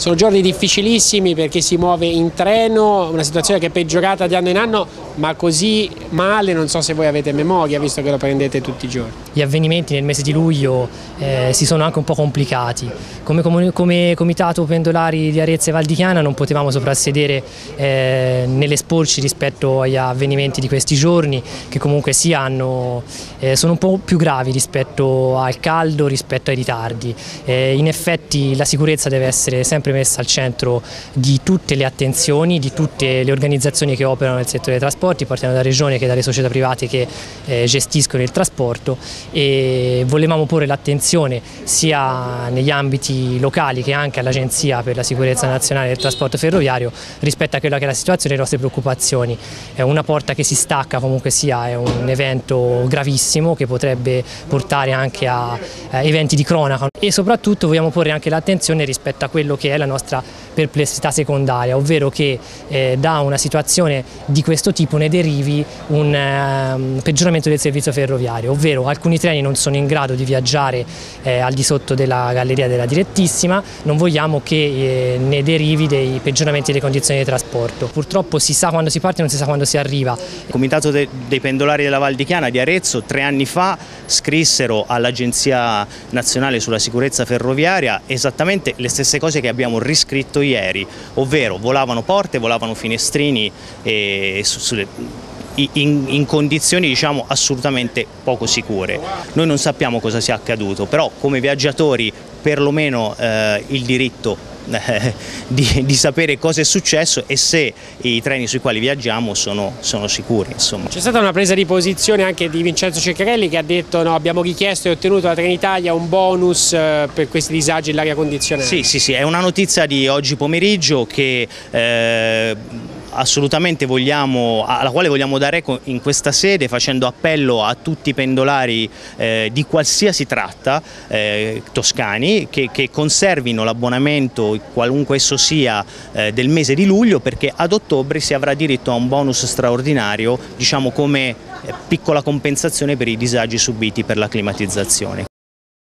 Sono giorni difficilissimi perché si muove in treno, una situazione che è peggiorata di anno in anno, ma così male non so se voi avete memoria, visto che lo prendete tutti i giorni. Gli avvenimenti nel mese di luglio eh, si sono anche un po' complicati. Come, come, come, Comitato Pendolari di Arezzo e Val di Chiana non potevamo soprassedere eh, nell'esporci rispetto agli avvenimenti di questi giorni, che comunque sì, hanno, eh, sono un po' più gravi rispetto al caldo, rispetto ai ritardi. Eh, in effetti la sicurezza deve essere sempre sempre messa al centro di tutte le attenzioni, di tutte le organizzazioni che operano nel settore dei trasporti, partiamo dalla regione che dalle società private che eh, gestiscono il trasporto e volevamo porre l'attenzione sia negli ambiti locali che anche all'Agenzia per la sicurezza nazionale del trasporto ferroviario rispetto a quella che è la situazione e le nostre preoccupazioni. È una porta che si stacca comunque sia, è un evento gravissimo che potrebbe portare anche a eventi di cronaca e soprattutto vogliamo porre anche l'attenzione rispetto a quello che è la nostra perplessità secondaria, ovvero che eh, da una situazione di questo tipo ne derivi un eh, peggioramento del servizio ferroviario, ovvero alcuni treni non sono in grado di viaggiare eh, al di sotto della galleria della direttissima, non vogliamo che eh, ne derivi dei peggioramenti delle condizioni di trasporto. Purtroppo si sa quando si parte e non si sa quando si arriva. Il Comitato de dei Pendolari della Val di Chiana di Arezzo tre anni fa scrissero all'Agenzia Nazionale sulla Sicurezza Ferroviaria esattamente le stesse cose che abbiamo riscritto ieri, ovvero volavano porte, volavano finestrini e in, in, condizioni diciamo, assolutamente poco sicure. Noi non sappiamo cosa sia accaduto, però come viaggiatori perlomeno eh, il diritto di, di, sapere cosa è successo e se i treni sui quali viaggiamo sono, sono sicuri. C'è stata una presa di posizione anche di Vincenzo Ceccarelli che ha detto no, abbiamo richiesto e ottenuto da Trenitalia un bonus eh, per questi disagi dell'aria condizionata. Sì, sì, sì, è una notizia di oggi pomeriggio che eh, assolutamente vogliamo, alla quale vogliamo dare in questa sede facendo appello a tutti i pendolari eh, di qualsiasi tratta eh, toscani che, che conservino l'abbonamento qualunque esso sia eh, del mese di luglio perché ad ottobre si avrà diritto a un bonus straordinario diciamo come eh, piccola compensazione per i disagi subiti per la climatizzazione.